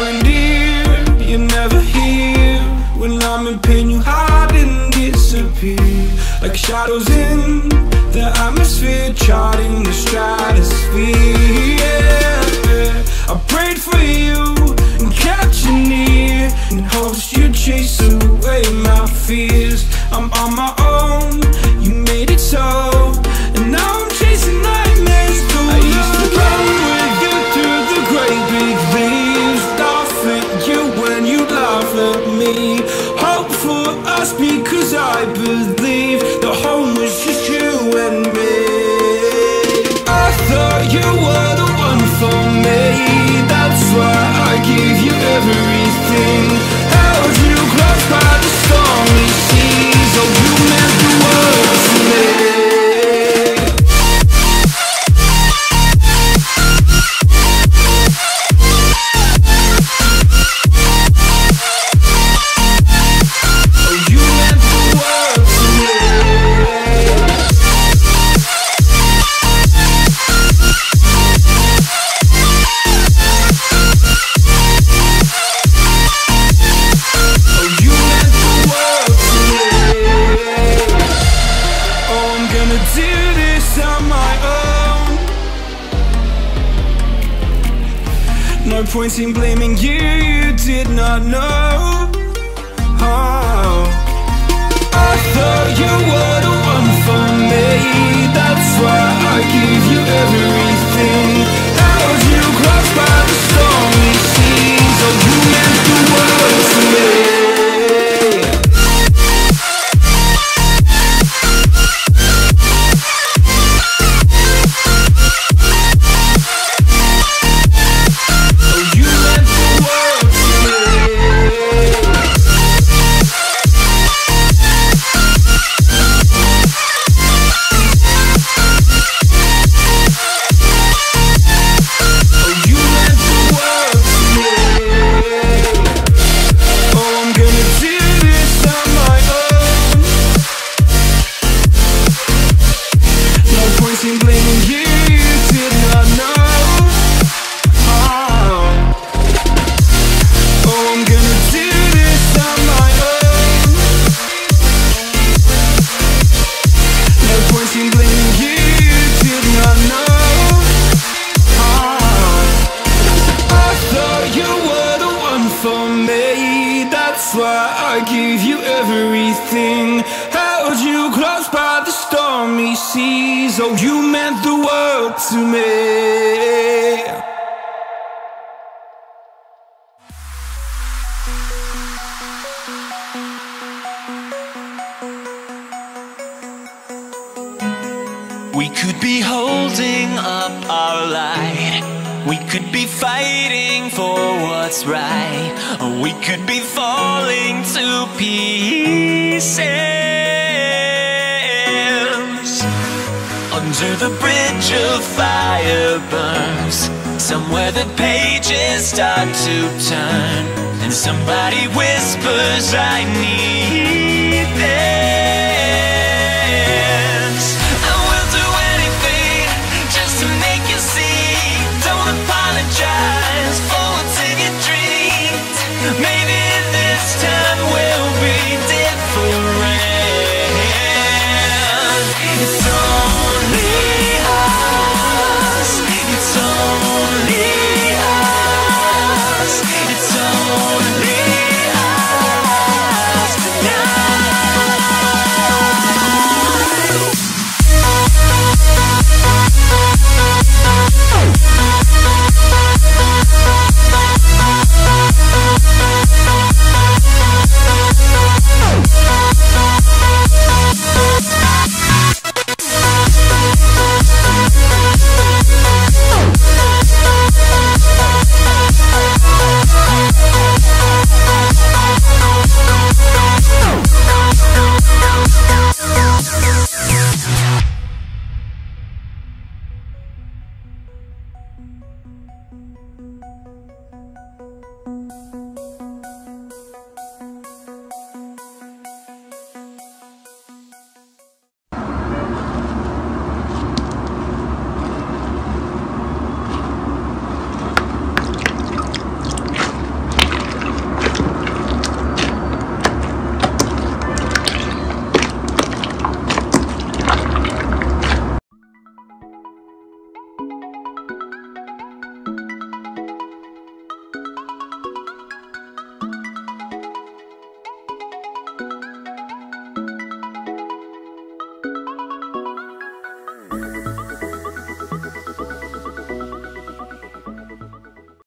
darling dear, you're never here When I'm in pain you hide and disappear Like shadows in the atmosphere Charting the stratosphere yeah. I prayed for you and kept you near In hopes you'd chase away my fears I'm on my own points in blaming you, you did not know. Oh. I thought you would. meant the world to me. We could be holding up our light. We could be fighting for what's right. Or we could be falling to pieces. Under the bridge of fire burns. Somewhere the pages start to turn And somebody whispers I need